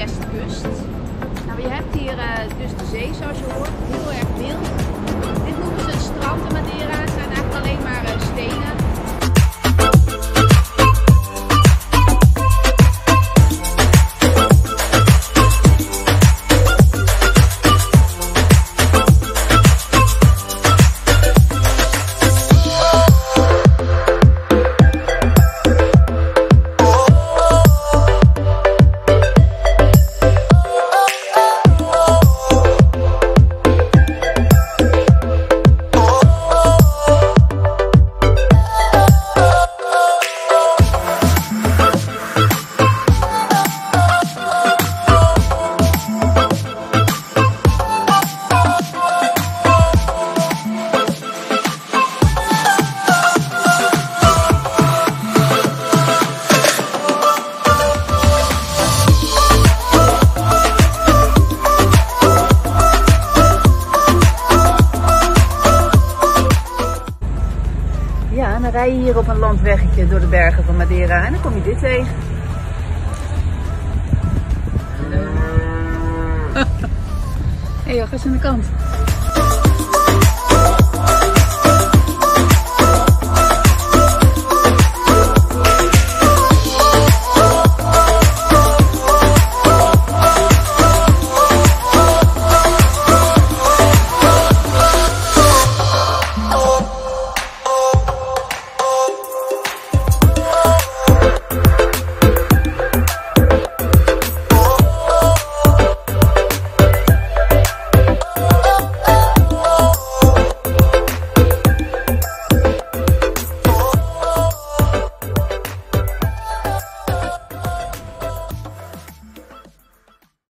westkust. Nou, je hebt hier uh, dus de zee zoals je hoort, heel erg dan rij je hier op een landweggetje door de bergen van Madeira en dan kom je dit tegen. Hé, hey, joh, ga eens aan de kant.